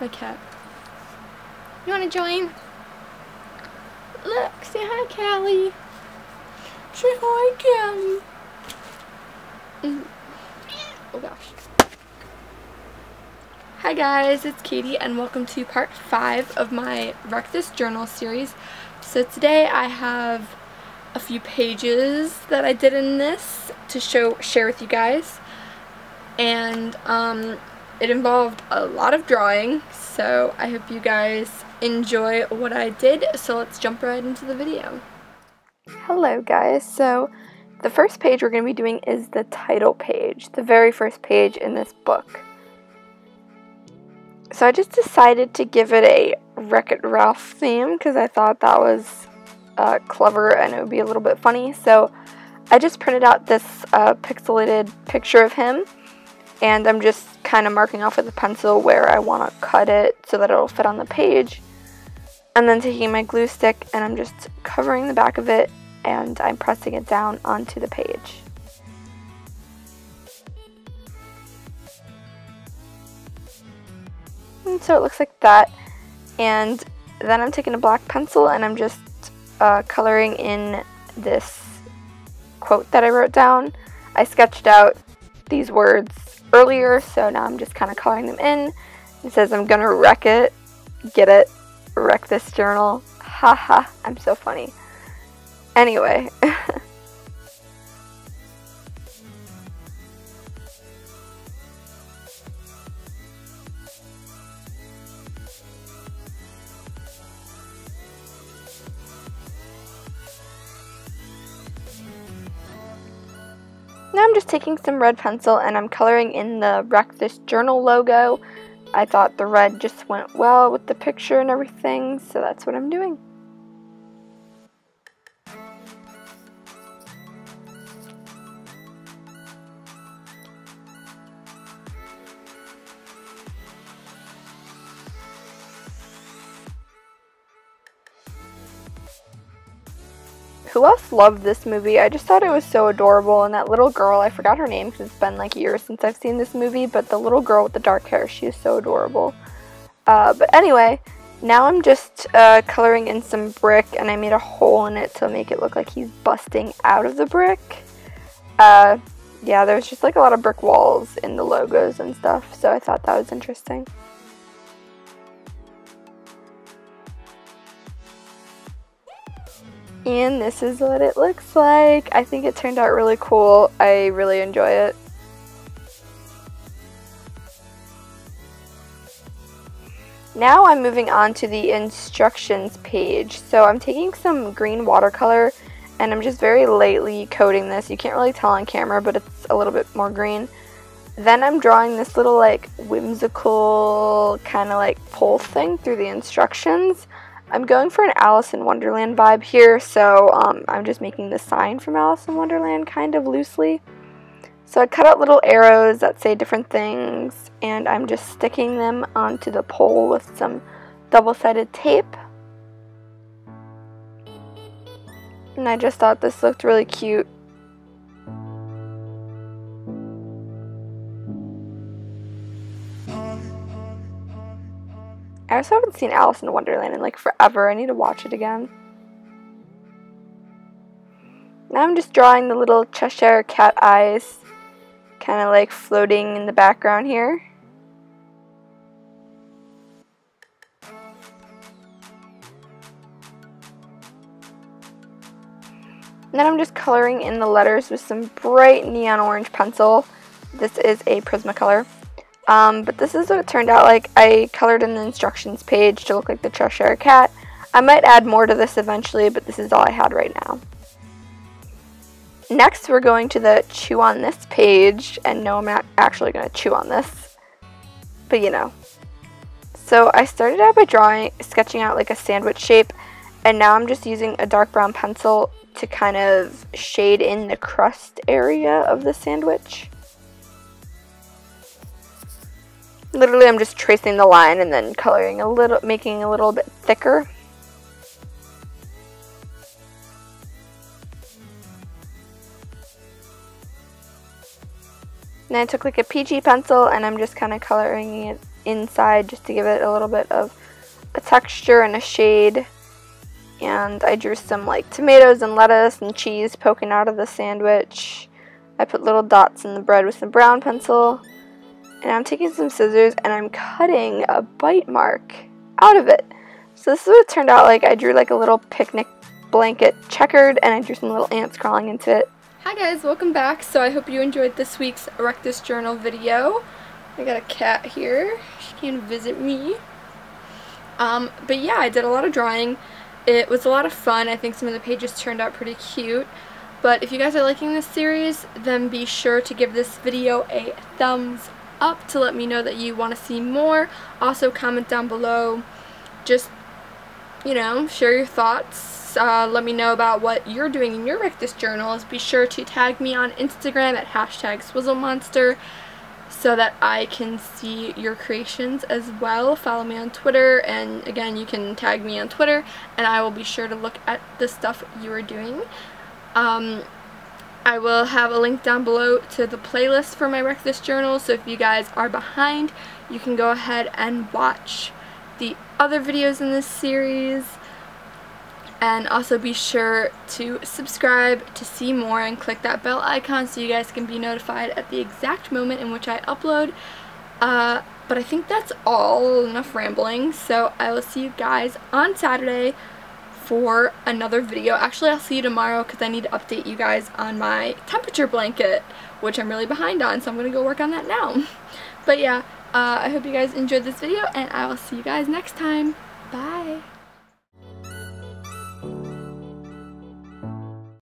my cat. You want to join? Look, say hi, Callie. Say hi, Callie. Mm. Oh gosh. Hi guys, it's Katie and welcome to part 5 of my Wreck This Journal series. So today I have a few pages that I did in this to show share with you guys. And um, it involved a lot of drawing, so I hope you guys enjoy what I did. So let's jump right into the video. Hello guys, so the first page we're going to be doing is the title page, the very first page in this book. So I just decided to give it a Wreck-It Ralph theme because I thought that was uh, clever and it would be a little bit funny. So I just printed out this uh, pixelated picture of him and I'm just kind of marking off with a pencil where I want to cut it so that it'll fit on the page. And then taking my glue stick and I'm just covering the back of it and I'm pressing it down onto the page. And so it looks like that. And then I'm taking a black pencil and I'm just uh, coloring in this quote that I wrote down. I sketched out these words earlier, so now I'm just kind of calling them in. It says I'm gonna wreck it, get it, wreck this journal. Haha, I'm so funny. Anyway. Now I'm just taking some red pencil and I'm coloring in the This Journal logo. I thought the red just went well with the picture and everything, so that's what I'm doing. Who else loved this movie? I just thought it was so adorable, and that little girl, I forgot her name because it's been like years since I've seen this movie, but the little girl with the dark hair, she is so adorable. Uh, but anyway, now I'm just uh, coloring in some brick, and I made a hole in it to make it look like he's busting out of the brick. Uh, yeah, there's just like a lot of brick walls in the logos and stuff, so I thought that was interesting. And this is what it looks like. I think it turned out really cool. I really enjoy it. Now I'm moving on to the instructions page. So I'm taking some green watercolor and I'm just very lightly coating this. You can't really tell on camera, but it's a little bit more green. Then I'm drawing this little like whimsical kind of like pole thing through the instructions. I'm going for an Alice in Wonderland vibe here, so um, I'm just making the sign from Alice in Wonderland kind of loosely. So I cut out little arrows that say different things, and I'm just sticking them onto the pole with some double-sided tape. And I just thought this looked really cute. I also haven't seen Alice in Wonderland in like forever. I need to watch it again. Now I'm just drawing the little Cheshire cat eyes kind of like floating in the background here. And then I'm just coloring in the letters with some bright neon orange pencil. This is a Prismacolor. Um, but this is what it turned out like. I colored in the instructions page to look like the Cheshire Cat. I might add more to this eventually, but this is all I had right now. Next, we're going to the chew on this page, and no, I'm not actually going to chew on this, but you know. So I started out by drawing, sketching out like a sandwich shape, and now I'm just using a dark brown pencil to kind of shade in the crust area of the sandwich. Literally, I'm just tracing the line and then coloring a little, making a little bit thicker. And I took like a PG pencil and I'm just kind of coloring it inside just to give it a little bit of a texture and a shade. And I drew some like tomatoes and lettuce and cheese poking out of the sandwich. I put little dots in the bread with some brown pencil. And I'm taking some scissors and I'm cutting a bite mark out of it. So this is what it turned out like. I drew like a little picnic blanket checkered and I drew some little ants crawling into it. Hi guys, welcome back. So I hope you enjoyed this week's Wreck This Journal video. I got a cat here. She came to visit me. Um, but yeah, I did a lot of drawing. It was a lot of fun. I think some of the pages turned out pretty cute. But if you guys are liking this series, then be sure to give this video a thumbs up to let me know that you want to see more. Also comment down below. Just, you know, share your thoughts. Uh, let me know about what you're doing in your Wreck This journals. Be sure to tag me on Instagram at hashtag swizzlemonster so that I can see your creations as well. Follow me on Twitter and again you can tag me on Twitter and I will be sure to look at the stuff you are doing. Um, I will have a link down below to the playlist for my Wreck This Journal so if you guys are behind you can go ahead and watch the other videos in this series and also be sure to subscribe to see more and click that bell icon so you guys can be notified at the exact moment in which I upload. Uh, but I think that's all enough rambling. So I will see you guys on Saturday for another video. Actually, I'll see you tomorrow because I need to update you guys on my temperature blanket, which I'm really behind on, so I'm going to go work on that now. But yeah, uh, I hope you guys enjoyed this video, and I will see you guys next time. Bye!